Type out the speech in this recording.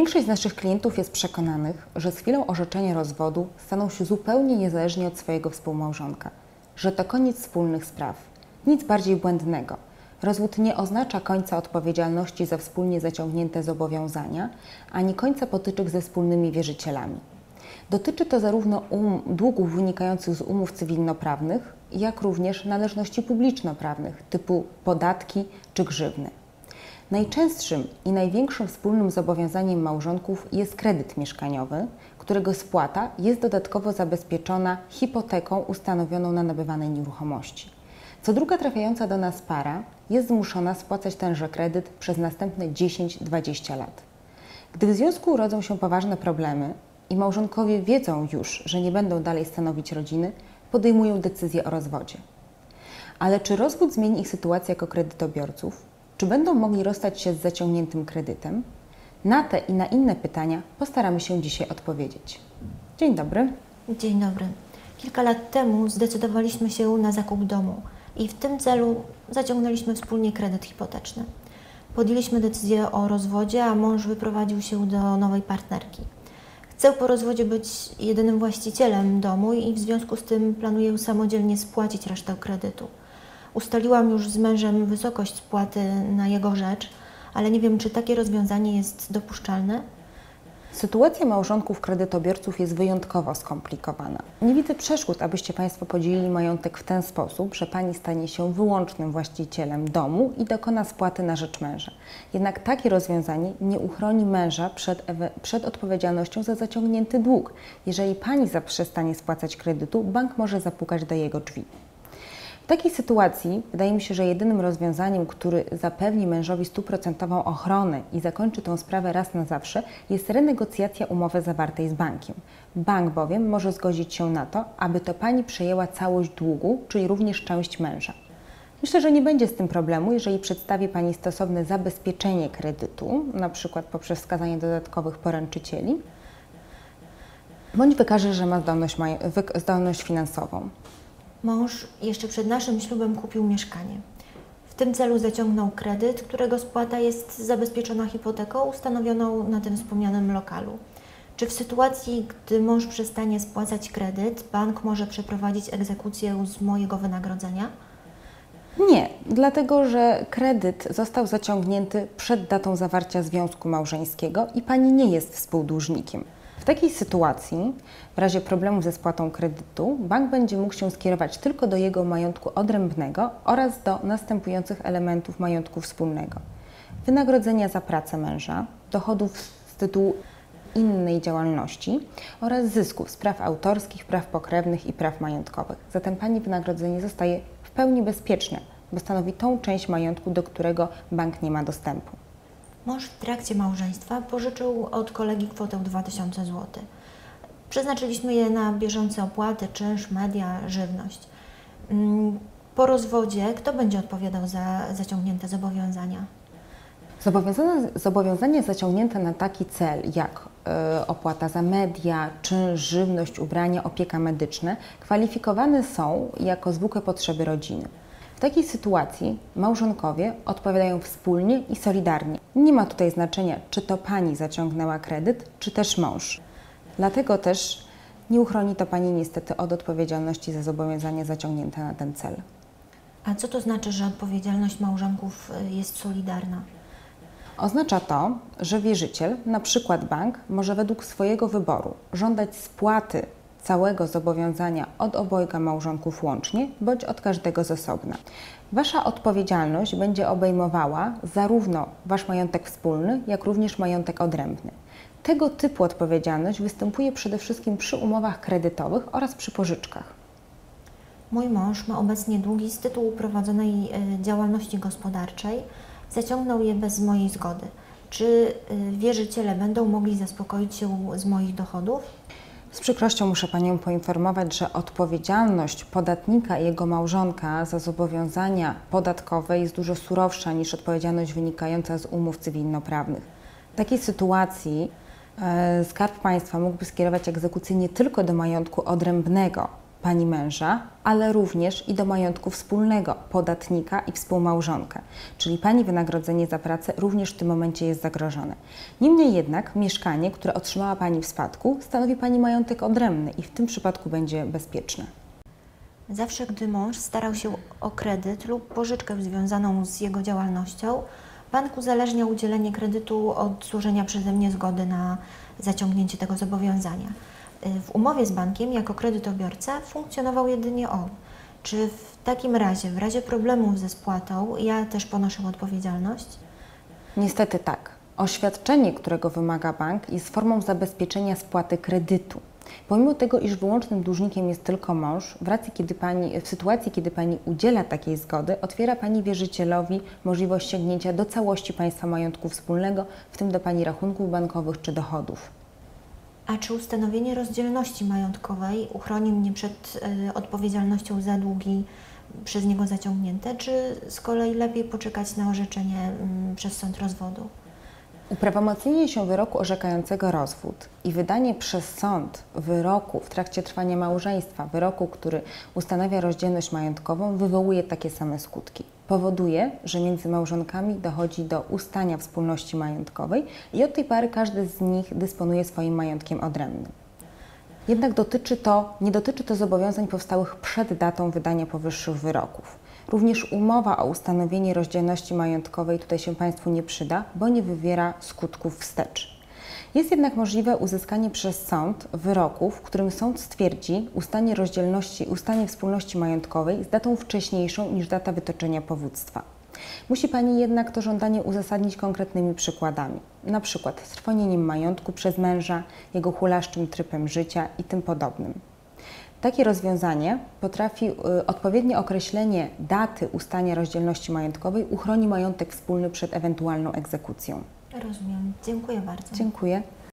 Większość z naszych klientów jest przekonanych, że z chwilą orzeczenia rozwodu staną się zupełnie niezależni od swojego współmałżonka, że to koniec wspólnych spraw. Nic bardziej błędnego. Rozwód nie oznacza końca odpowiedzialności za wspólnie zaciągnięte zobowiązania, ani końca potyczek ze wspólnymi wierzycielami. Dotyczy to zarówno um, długów wynikających z umów cywilnoprawnych, jak również należności publiczno-prawnych typu podatki czy grzywny. Najczęstszym i największym wspólnym zobowiązaniem małżonków jest kredyt mieszkaniowy, którego spłata jest dodatkowo zabezpieczona hipoteką ustanowioną na nabywanej nieruchomości. Co druga trafiająca do nas para jest zmuszona spłacać tenże kredyt przez następne 10-20 lat. Gdy w związku urodzą się poważne problemy i małżonkowie wiedzą już, że nie będą dalej stanowić rodziny, podejmują decyzję o rozwodzie. Ale czy rozwód zmieni ich sytuację jako kredytobiorców? Czy będą mogli rozstać się z zaciągniętym kredytem? Na te i na inne pytania postaramy się dzisiaj odpowiedzieć. Dzień dobry. Dzień dobry. Kilka lat temu zdecydowaliśmy się na zakup domu i w tym celu zaciągnęliśmy wspólnie kredyt hipoteczny. Podjęliśmy decyzję o rozwodzie, a mąż wyprowadził się do nowej partnerki. Chcę po rozwodzie być jedynym właścicielem domu i w związku z tym planuję samodzielnie spłacić resztę kredytu. Ustaliłam już z mężem wysokość spłaty na jego rzecz, ale nie wiem, czy takie rozwiązanie jest dopuszczalne. Sytuacja małżonków kredytobiorców jest wyjątkowo skomplikowana. Nie widzę przeszkód, abyście Państwo podzielili majątek w ten sposób, że Pani stanie się wyłącznym właścicielem domu i dokona spłaty na rzecz męża. Jednak takie rozwiązanie nie uchroni męża przed, przed odpowiedzialnością za zaciągnięty dług. Jeżeli Pani zaprzestanie spłacać kredytu, bank może zapukać do jego drzwi. Takiej sytuacji wydaje mi się, że jedynym rozwiązaniem, który zapewni mężowi stuprocentową ochronę i zakończy tę sprawę raz na zawsze, jest renegocjacja umowy zawartej z bankiem. Bank bowiem może zgodzić się na to, aby to pani przejęła całość długu, czyli również część męża. Myślę, że nie będzie z tym problemu, jeżeli przedstawi Pani stosowne zabezpieczenie kredytu, na przykład poprzez wskazanie dodatkowych poręczycieli, bądź wykaże, że ma zdolność, zdolność finansową. Mąż jeszcze przed naszym ślubem kupił mieszkanie. W tym celu zaciągnął kredyt, którego spłata jest zabezpieczona hipoteką ustanowioną na tym wspomnianym lokalu. Czy w sytuacji, gdy mąż przestanie spłacać kredyt, bank może przeprowadzić egzekucję z mojego wynagrodzenia? Nie, dlatego że kredyt został zaciągnięty przed datą zawarcia związku małżeńskiego i pani nie jest współdłużnikiem. W takiej sytuacji, w razie problemów ze spłatą kredytu, bank będzie mógł się skierować tylko do jego majątku odrębnego oraz do następujących elementów majątku wspólnego: wynagrodzenia za pracę męża, dochodów z tytułu innej działalności oraz zysków z praw autorskich, praw pokrewnych i praw majątkowych. Zatem Pani wynagrodzenie zostaje w pełni bezpieczne, bo stanowi tą część majątku, do którego bank nie ma dostępu. Mąż w trakcie małżeństwa pożyczył od kolegi kwotę 2000 zł. Przeznaczyliśmy je na bieżące opłaty, czynsz, media, żywność. Mm, po rozwodzie kto będzie odpowiadał za zaciągnięte zobowiązania? Zobowiązania, zobowiązania zaciągnięte na taki cel jak y, opłata za media, czynsz, żywność, ubrania, opieka medyczna kwalifikowane są jako zwykłe potrzeby rodziny. W takiej sytuacji małżonkowie odpowiadają wspólnie i solidarnie. Nie ma tutaj znaczenia, czy to pani zaciągnęła kredyt, czy też mąż. Dlatego też nie uchroni to pani niestety od odpowiedzialności za zobowiązania zaciągnięte na ten cel. A co to znaczy, że odpowiedzialność małżonków y, jest solidarna? Oznacza to, że wierzyciel, na przykład bank, może według swojego wyboru żądać spłaty całego zobowiązania od obojga małżonków łącznie, bądź od każdego z osobna. Wasza odpowiedzialność będzie obejmowała zarówno Wasz majątek wspólny, jak również majątek odrębny. Tego typu odpowiedzialność występuje przede wszystkim przy umowach kredytowych oraz przy pożyczkach. Mój mąż ma obecnie długi z tytułu prowadzonej e, działalności gospodarczej. Zaciągnął je bez mojej zgody. Czy e, wierzyciele będą mogli zaspokoić się z moich dochodów? Z przykrością muszę Panią poinformować, że odpowiedzialność podatnika i jego małżonka za zobowiązania podatkowe jest dużo surowsza niż odpowiedzialność wynikająca z umów cywilnoprawnych. W takiej sytuacji e, Skarb Państwa mógłby skierować egzekucję nie tylko do majątku odrębnego pani męża, ale również i do majątku wspólnego podatnika i współmałżonka, czyli pani wynagrodzenie za pracę również w tym momencie jest zagrożone. Niemniej jednak mieszkanie, które otrzymała pani w spadku, stanowi pani majątek odrębny i w tym przypadku będzie bezpieczne. Zawsze, gdy mąż starał się o kredyt lub pożyczkę związaną z jego działalnością, bank uzależniał udzielenie kredytu od złożenia przeze mnie zgody na zaciągnięcie tego zobowiązania. W umowie z bankiem jako kredytobiorca funkcjonował jedynie on. Czy w takim razie, w razie problemów ze spłatą, ja też ponoszę odpowiedzialność? Niestety tak. Oświadczenie, którego wymaga bank, jest formą zabezpieczenia spłaty kredytu. Pomimo tego, iż wyłącznym dłużnikiem jest tylko mąż, w, racji, kiedy pani, w sytuacji, kiedy Pani udziela takiej zgody, otwiera Pani wierzycielowi możliwość sięgnięcia do całości Państwa majątku wspólnego, w tym do Pani rachunków bankowych czy dochodów. A czy ustanowienie rozdzielności majątkowej uchroni mnie przed y, odpowiedzialnością za długi przez niego zaciągnięte, czy z kolei lepiej poczekać na orzeczenie mm, przez sąd rozwodu? Uprawomocnienie się wyroku orzekającego rozwód i wydanie przez sąd wyroku w trakcie trwania małżeństwa, wyroku, który ustanawia rozdzielność majątkową, wywołuje takie same skutki. Powoduje, że między małżonkami dochodzi do ustania wspólności majątkowej i od tej pory każdy z nich dysponuje swoim majątkiem odrębnym. Jednak dotyczy to, nie dotyczy to zobowiązań powstałych przed datą wydania powyższych wyroków. Również umowa o ustanowienie rozdzielności majątkowej tutaj się Państwu nie przyda, bo nie wywiera skutków wstecz. Jest jednak możliwe uzyskanie przez sąd wyroku, w którym sąd stwierdzi ustanie rozdzielności, ustanie wspólności majątkowej z datą wcześniejszą niż data wytoczenia powództwa. Musi Pani jednak to żądanie uzasadnić konkretnymi przykładami, na przykład trwonieniem majątku przez męża, jego hulaszczym trybem życia i tym podobnym. Takie rozwiązanie potrafi, y, odpowiednie określenie daty ustania rozdzielności majątkowej uchroni majątek wspólny przed ewentualną egzekucją. Rozumiem. Dziękuję bardzo. Dziękuję.